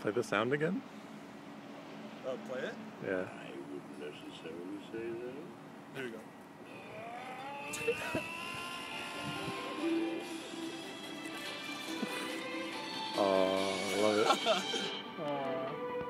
Play the sound again? Uh, play it? Yeah. I wouldn't necessarily say that. There we go. Oh, I love it.